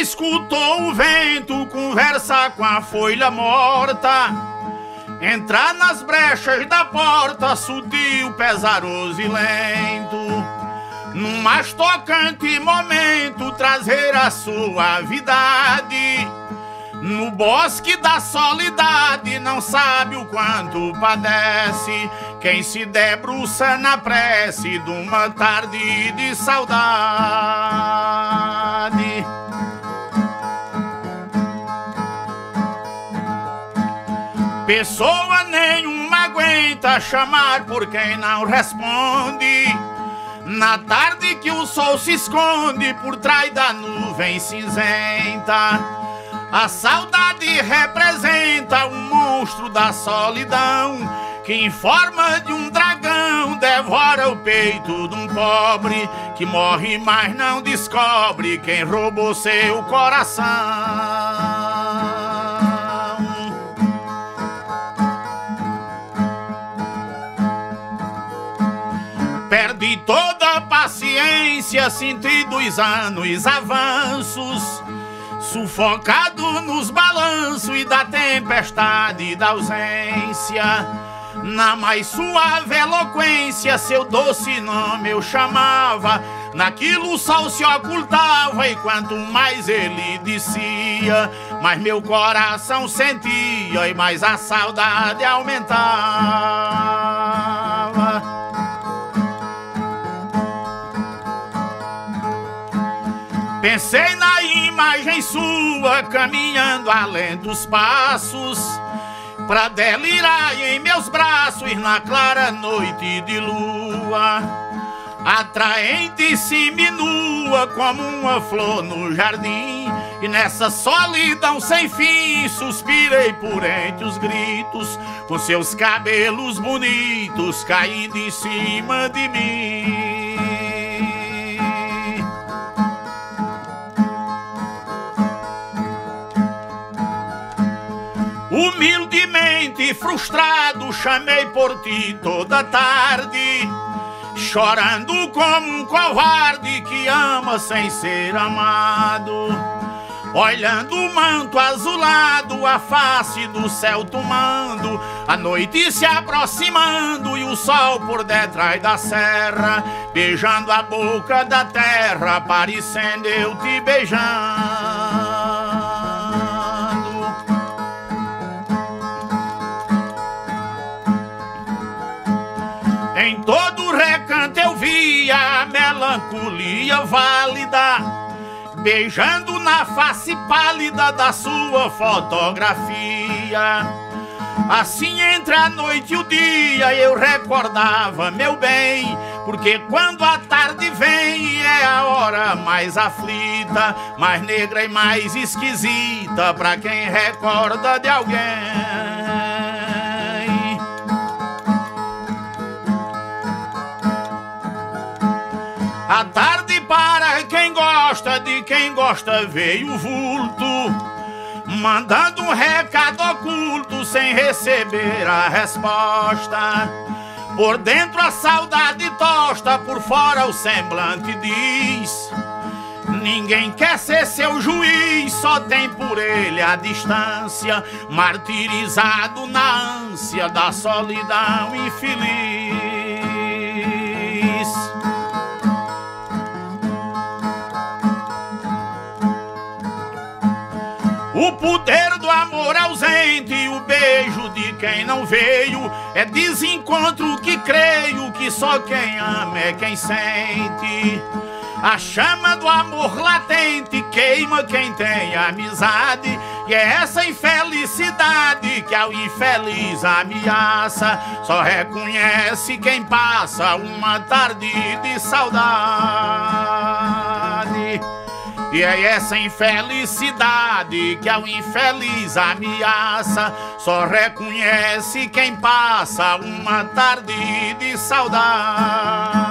escutou o vento conversar com a folha morta, entrar nas brechas da porta, sutil, pesaroso e lento, num mais tocante momento, trazer a suavidade. No bosque da solidade não sabe o quanto padece quem se debruça na prece de uma tarde de saudade. Pessoa nenhuma aguenta chamar por quem não responde. Na tarde que o sol se esconde por trás da nuvem cinzenta. A saudade representa um monstro da solidão que, em forma de um dragão, devora o peito de um pobre que morre, mas não descobre quem roubou seu coração. Perde toda a paciência, sentidos anos avanços sufocado nos balanços e da tempestade da ausência. Na mais suave eloquência, seu doce nome eu chamava. Naquilo o sol se ocultava, e quanto mais ele dizia, mais meu coração sentia, e mais a saudade aumentava. Pensei na imagem sua caminhando além dos passos Pra delirar em meus braços na clara noite de lua. Atraente e seminua como uma flor no jardim E nessa solidão sem fim suspirei por entre os gritos Com seus cabelos bonitos caindo em cima de mim Frustrado, chamei por ti toda tarde, chorando como um covarde que ama sem ser amado. Olhando o manto azulado, a face do céu tomando, a noite se aproximando e o sol por detrás da serra, beijando a boca da terra, parecendo eu te beijando. Todo recanto eu via a melancolia válida, beijando na face pálida da sua fotografia. Assim entre a noite e o dia eu recordava, meu bem, porque quando a tarde vem é a hora mais aflita, mais negra e mais esquisita para quem recorda de alguém. A tarde para quem gosta, de quem gosta veio o vulto, mandando um recado oculto sem receber a resposta. Por dentro a saudade tosta, por fora o semblante diz: Ninguém quer ser seu juiz, só tem por ele a distância, martirizado na ânsia da solidão infeliz. Ausente o beijo de quem não veio. É desencontro que creio que só quem ama é quem sente. A chama do amor latente queima quem tem amizade. E é essa infelicidade que ao infeliz ameaça. Só reconhece quem passa uma tarde de saudade e é essa infelicidade que ao infeliz ameaça, só reconhece quem passa uma tarde de saudade.